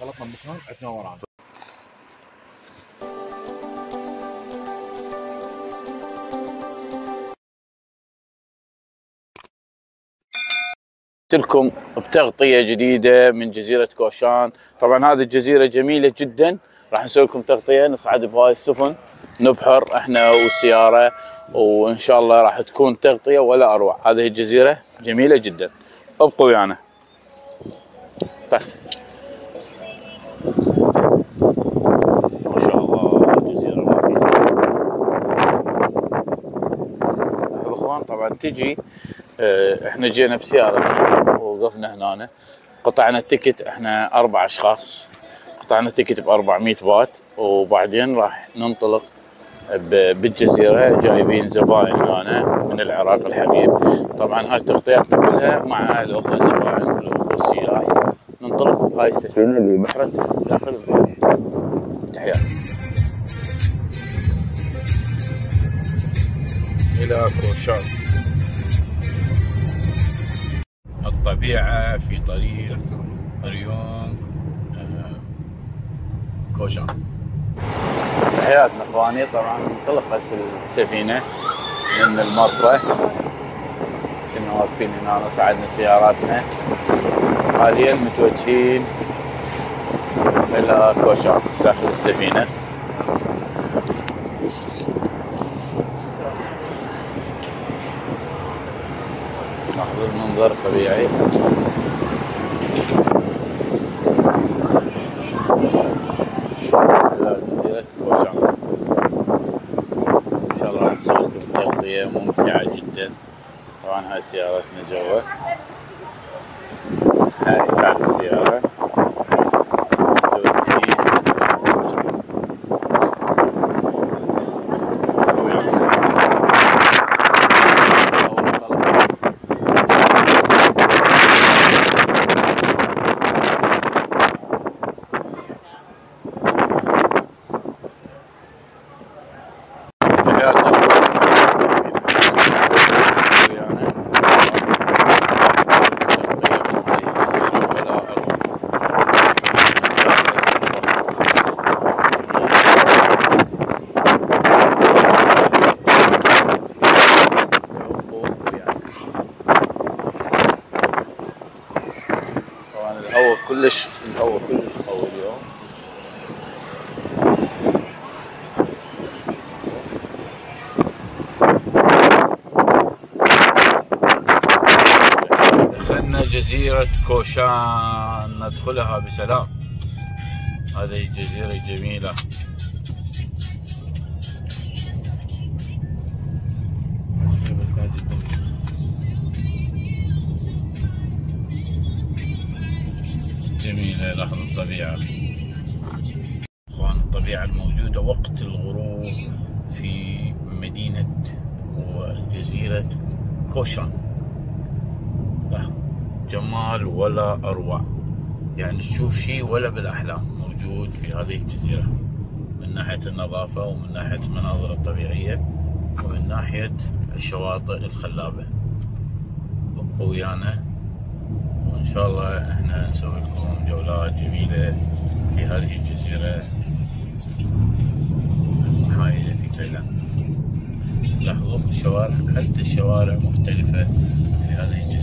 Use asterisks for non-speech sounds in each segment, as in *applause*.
غلطنا ورانا لكم بتغطية جديدة من جزيرة كوشان. طبعا هذه الجزيرة جميلة جدا. راح نسوي لكم تغطية نصعد بهاي السفن. نبحر إحنا والسيارة وإن شاء الله راح تكون تغطية ولا أروع. هذه الجزيرة جميلة جدا. ابقوا ويانا. طف ما شاء الله رهيبة. لاحظوا إخوان طبعا تجي آه، إحنا جينا بسيارتنا ووقفنا هنا قطعنا التيكت إحنا أربع أشخاص. قطعنا التيكت ب 400 بات وبعدين راح ننطلق بالجزيرة جايبين زباين هنا من العراق الحبيب. طبعا هاي تغطياتنا كلها مع الأخوة الزباين والأخوة السياح ننطلق بهاي السفينة اللي بحرت داخل البحر. تحياتي إلى كوشان الطبيعة في طريق ريون آه، تحياتنا أخواني. طبعا انطلقت السفينة من المرفأ. كنا واقفين هنا صعدنا سياراتنا. حاليا متوجهين إلى كوشان داخل السفينة. لاحظوا المنظر الطبيعي على جزيرة كوشان إن شاء الله راح نسوي لكم تغطية ممتعة جدا طبعا هاي سيارتنا جوا هاي هاي السيارة تودي كوشان. أول طلقة. طبعا الهواء كلش قوي اليوم دخلنا جزيرة كوشان ندخلها بسلام. هذه جزيرة جميلة. ولا أروع. يعني تشوف شيء ولا بالأحلام. موجود في هذه الجزيرة. من ناحية النظافة ومن ناحية المناظر الطبيعية ومن ناحية الشواطئ الخلابة. ابقوا ويانا وإن شاء الله إحنا نسوي لكم جولات جميلة في هذه الجزيرة. المحايده في تايلاند. لاحظوا الشوارع حتى الشوارع مختلفة في هذه الجزيره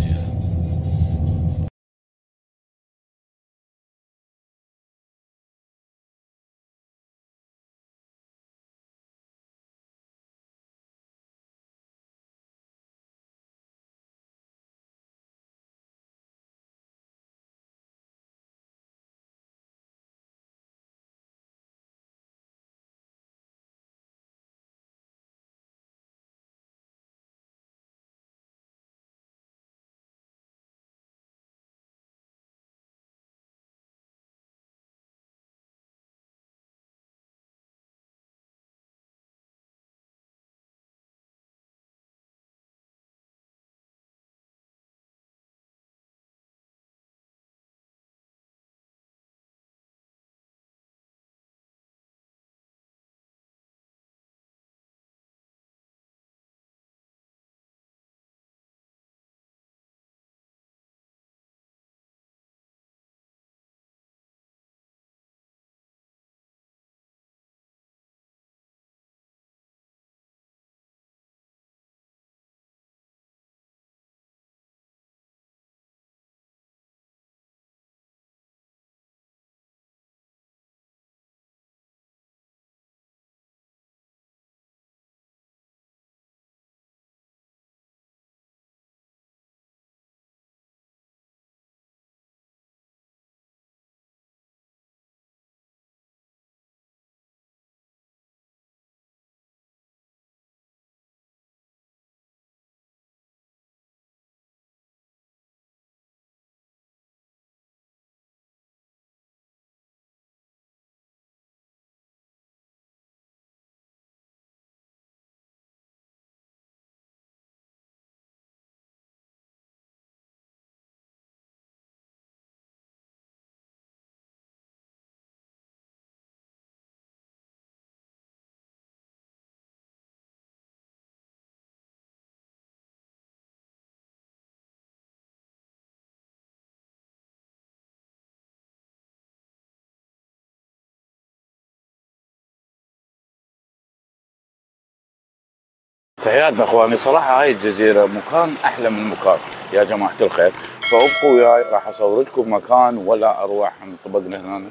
تحياتنا أخواني. صراحة هاي الجزيرة مكان أحلى من مكان يا جماعة الخير. فأبقوا وياي راح اصور لكم مكان ولا اروع من طبقنا هنا.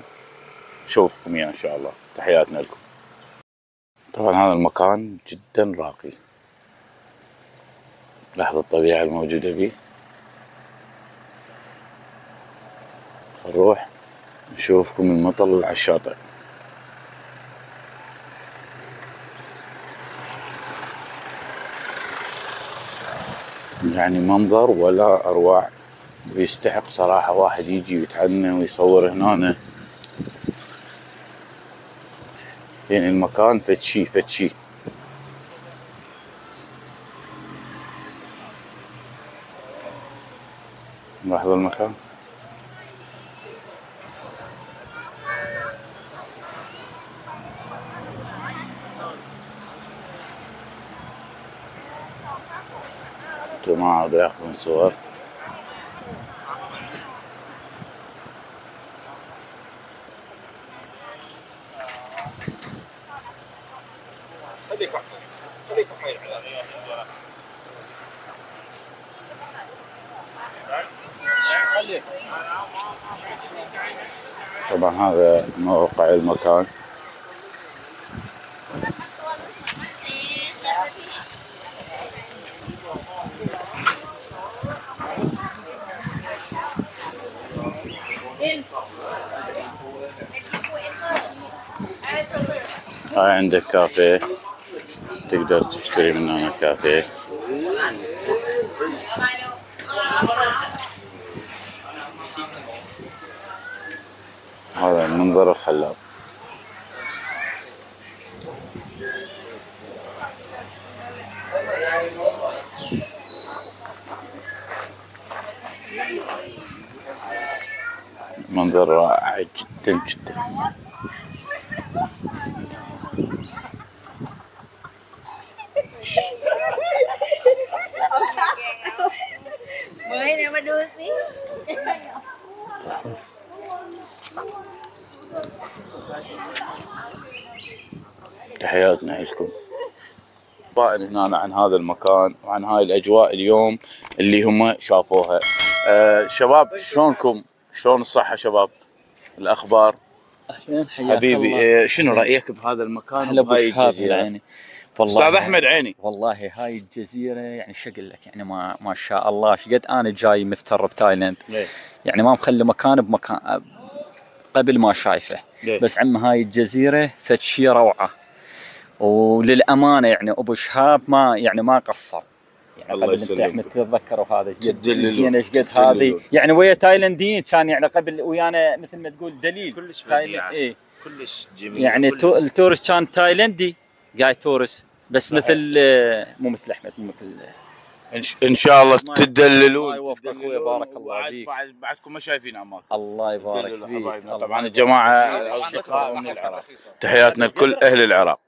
شوفكم إياه إن شاء الله. تحياتنا لكم. طبعا هذا المكان جدا راقي. لاحظوا الطبيعة الموجودة فيه. نروح نشوفكم المطل على الشاطئ. يعني منظر ولا اروع ويستحق صراحة واحد يجي ويتعنى ويصور هنا يعني المكان فتشي فتشي لاحظوا المكان. جماعة بياخذون صور طبعا هذا موقع المكان. هاي عندك كافيه تقدر تشتري من هنا كافيه هذا المنظر الخلاب. منظر رائع جدا جدا. Xí تحياتنا لكم. هنا عن هذا المكان وعن هاي الأجواء اليوم اللي هم شافوها. أه شباب شلونكم؟ شلون الصحة شباب؟ الأخبار؟ اهلين حياك حبيبي الله. أه شنو رأيك بهذا المكان؟ أهلا أبو شهاب؟ يعني. والله أستاذ أحمد عيني. والله هاي الجزيرة يعني شو أقول لك يعني ما ما شاء الله. إيش قد أنا جاي مفتر بتايلاند. ليه؟ يعني ما مخلي مكان بمكان قبل ما شايفه. ليه؟ بس عم هاي الجزيرة فد شي روعة. وللأمانة يعني أبو شهاب ما يعني ما قصر. يعني الله قبل انت يسلمك. احمد تتذكروا هذا. جينا إيش قد. هذه يعني ويا تايلنديين كان يعني قبل ويانا مثل ما تقول دليل كلش بديعة. إيه كلش جميل يعني كلش- تو التورست كان تايلندي قاعد تورست بس مثل آه، مو مثل أحمد مو مثل إن ش- إن شاء الله الله تدللون يوفقك أخوي، تدللون بارك الله فيك. بعد بعدكم ما شايفين أماكن الله يبارك فيك. الله طبعا الجماعة. الاصدقاء من العراق تحياتنا لكل أهل العراق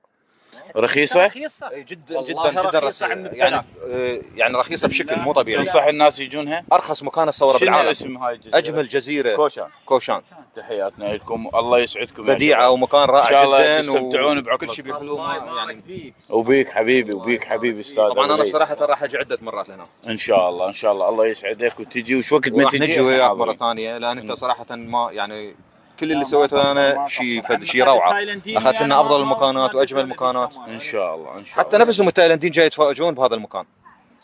رخيصة؟ رخيصة. إيه، جدا جدا جدا عن يعني. آه، يعني رخيصة بشكل مو طبيعي. تنصح الناس يجونها. أرخص مكان اصوره شنو بالعالم. اسم هاي الجزيرة؟ أجمل جزيرة. كوشان. كوشان. تحياتنا لكم. الله يسعدكم بديعة. ومكان رائع شاء الله جدا تستمتعون شيء بيحلو الله ما- يبارك يعني وبيك حبيبي وبيك حبيبي أستاذ طبعا أنا. صراحة راح أجي عدة مرات لهنا. إن شاء الله إن شاء الله. الله يسعدك وتجي وش وقت ما تجي؟ نجي وياك مرة. ثانية لأن أنت صراحة ما يعني كل اللي سويته أنا. شيء شيء روعة أخذت لنا أفضل المكانات وأجمل المكانات. إن شاء الله إن شاء حتى الله نفسهم التايلنديين جاي يتفاجئون بهذا المكان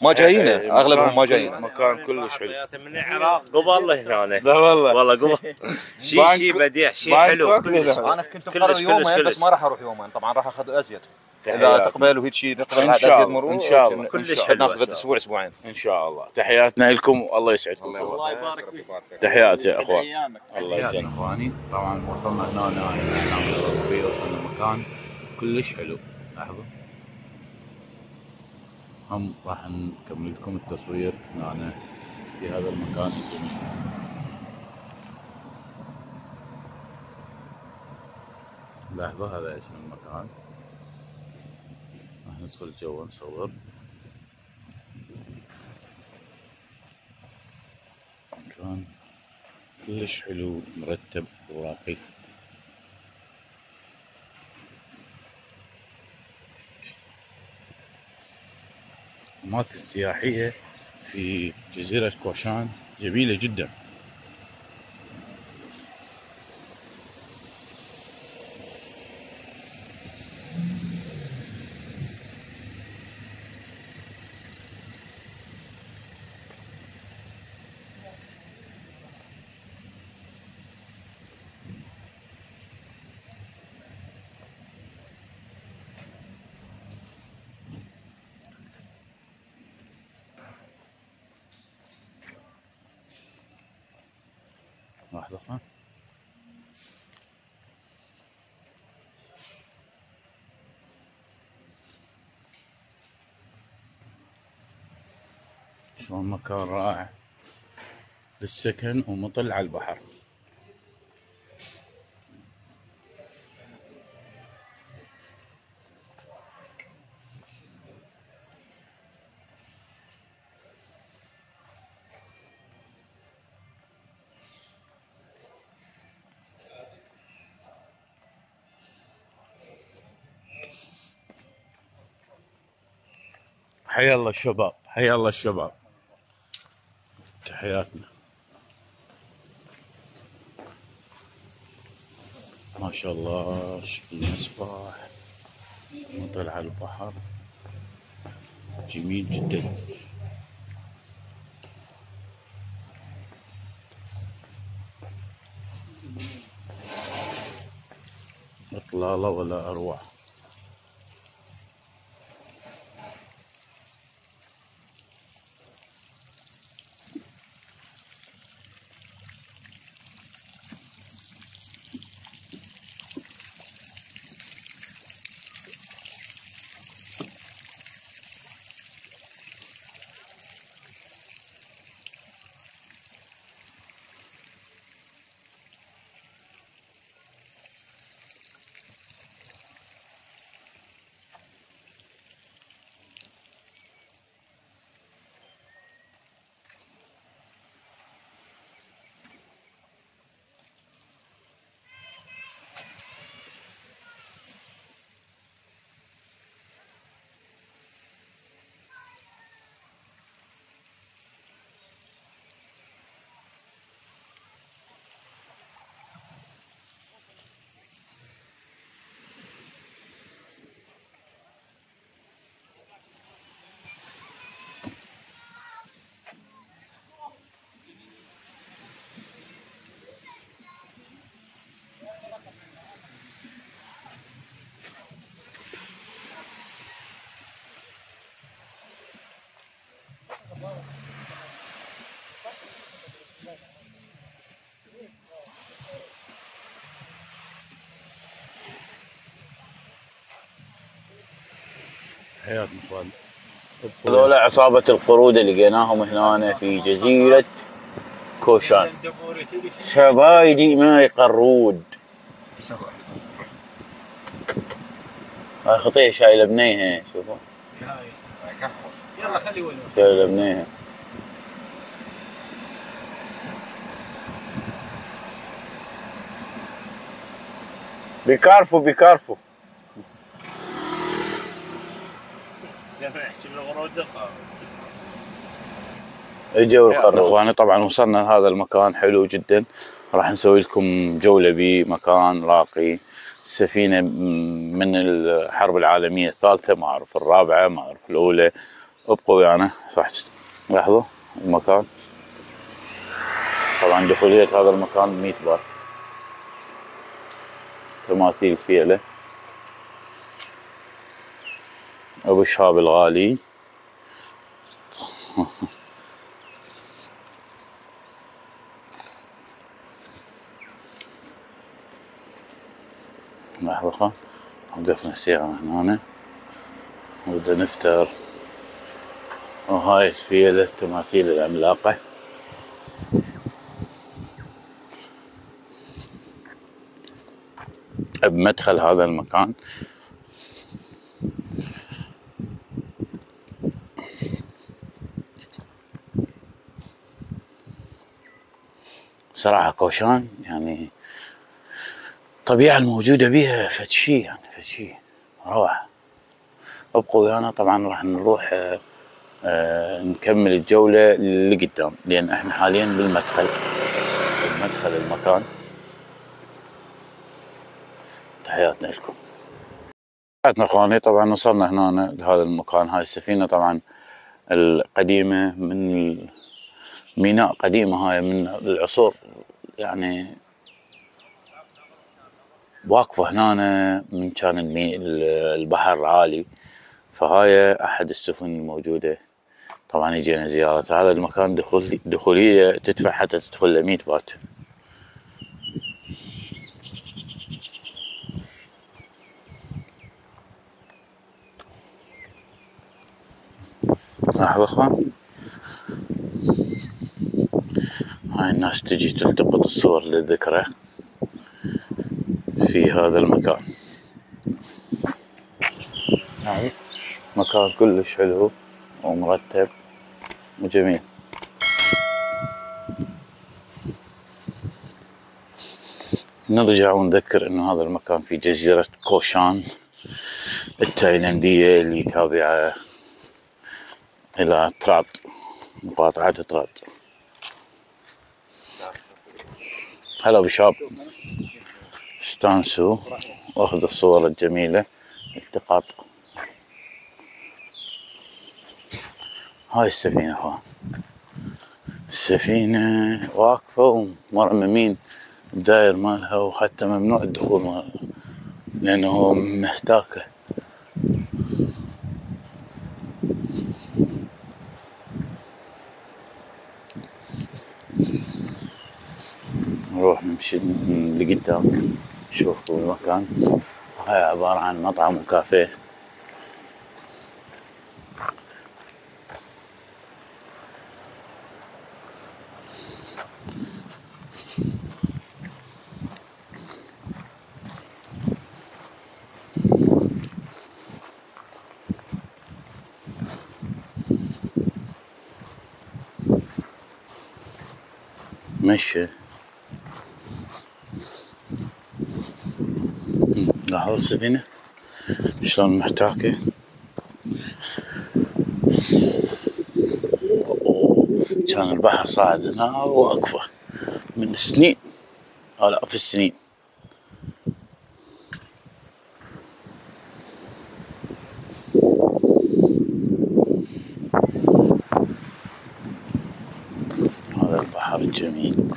ما جايينه إيه، أغلبهم ما جايين مكان كلش حلو. من العراق قبل *laughs* هنا. لا والله. والله قبل. *laughs* شيء شيء بديع شيء حلو. أنا كنت مقرر يومين. بس ما راح أروح يومين. طبعا راح أخذ أزيد. إذا. تقبل وهيك شيء نقبل إن بعد شاء أزيد الله، مرور. إن شاء الله. كلش إن شاء حلو. الله. ناخذ أسبوع أسبوعين. إن شاء الله. تحياتنا لكم. والله يسعدكم. الله يبارك فيك. تحياتي يا أخوان. الله يسلمك أخواني. طبعا وصلنا هنا هنا وصلنا مكان كلش حلو. لحظة. هم راح نكمل لكم التصوير هنا في هذا المكان. الجميل لحظة هذا اسم المكان راح ندخل جوا نصور مكان كلش حلو مرتب وراقي. الأماكن السياحية في جزيرة كوشان جميلة جدا لحظة ها شلون مكان رائع للسكن ومطل على البحر. حيا الله الشباب حيا الله الشباب. تحياتنا ما شاء الله شكل المسبح مطل على البحر. جميل جدا. إطلالة ولا أروع. حياتنا إخوان. هذول عصابة القرود اللي لقيناهم هنا في جزيرة كوشان. شبايدي ما يقرود هاي خطية شايلة بنيها شوفوا. يلا خلي ولو شايلة بنيها بيكارفو بيكارفو صار. اجوا القرود إخواني طبعا وصلنا لهذا المكان حلو جدا. راح نسوي لكم جولة بمكان راقي السفينة من الحرب العالمية الثالثة ما أعرف الرابعة ما أعرف الأولى. ابقوا ويانا. راح تست- لاحظوا المكان. طبعا دخولية هذا المكان 100 بات تماثيل فيلة. أبو شهاب الغالي. *laughs* لحظة وقفنا السيارة هنا. وبدنا نفتر. وهاي الفيلة التماثيل العملاقة. بمدخل هذا المكان صراحة كوشان يعني الطبيعة الموجودة بيها فد شي يعني فد شي روعة. أبقوا ويانا طبعا راح نروح آه، آه نكمل الجولة اللي قدام لأن إحنا حاليا بالمدخل مدخل المكان. تحياتنا لكم. تحياتنا أخواني طبعا وصلنا هنا لهذا المكان. هاي السفينة طبعا القديمة من ميناء قديمة هاي من العصور يعني واقفة هنا من كان. البحر العالي. فهاي أحد السفن الموجودة. طبعا يجينا زيارة. هذا المكان دخول دخولية تدفع حتى تدخل 100 بات. لحظة هاي الناس تجي تلتقط الصور للذكرى في هذا المكان. هاي مكان كلش حلو ومرتب وجميل. نرجع ونذكر إنه هذا المكان في جزيرة كوشان. التايلاندية اللي تابعة إلى تراد مقاطعة تراد. هلا بشاب استانسوا واخذوا الصور الجميلة. التقاط. هاي السفينة أخوان. السفينة واقفة ومرممين الداير مالها وحتى ممنوع الدخول مالها لأنه محتاكة. نروح نمشي لقدام نشوف المكان. هاي عبارة عن مطعم وكافيه. مشي. لاحظ السفينة شلون محتاكة؟ كان البحر صاعد هنا وأقفة. من سنين آلاف السنين هذا البحر الجميل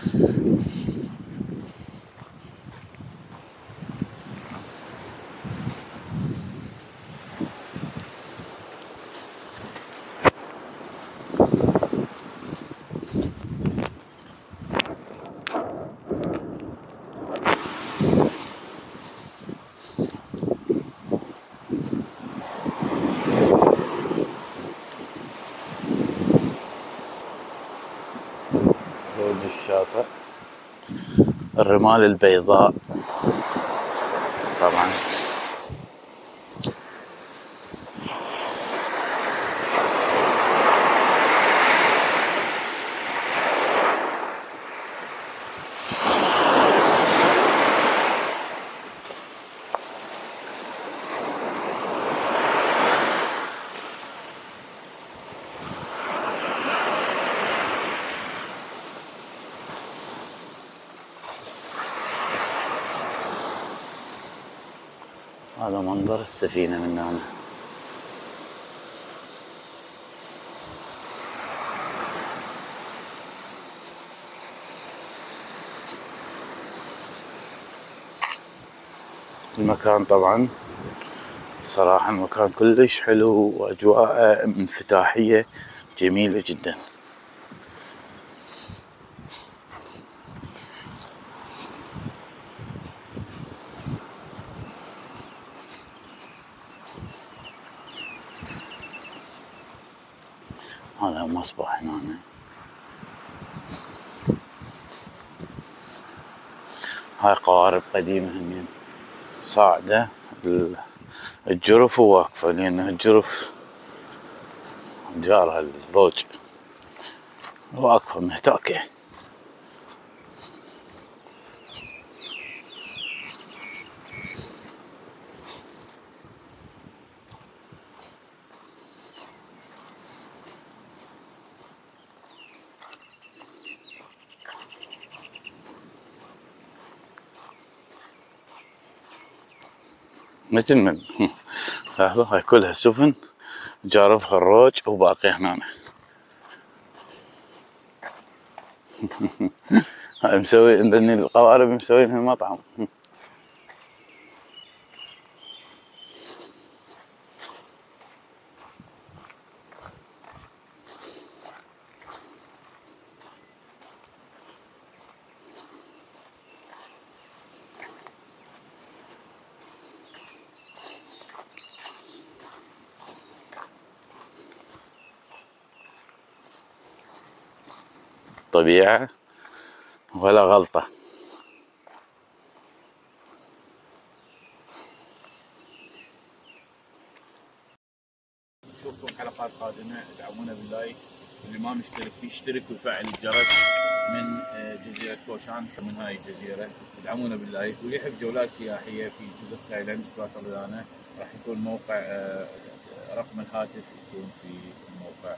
زوج الشاطئ الرمال البيضاء طبعا هذا منظر السفينة من هنا. المكان طبعا صراحة المكان كلش حلو وأجواءه انفتاحية جميلة جدا. هذا مصباح هنا. هاي قوارب قديمة همين صاعدة ال- الجرف واقفة لأن الجرف جارها الزوج واقفة محتاكة مثل من لاحظوا هاي كلها سفن جارفها الروج وباقي هنا هاي مسوي عندني القوارب مسوينها مطعم. طبيعة ولا غلطة. نشوفكم حلقات قادمة ادعمونا باللايك. اللي ما مشترك يشترك ويفعل الجرس من آه، جزيرة كوشان من هاي الجزيرة. ادعمونا باللايك. واللي يحب جولات سياحية في جزر تايلاند باتريانا راح يكون موقع آه، رقم الهاتف يكون في الموقع.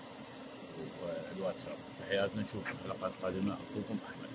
والواتساب تحياتنا نشوفكم حلقات قادمة. أخوكم أحمد.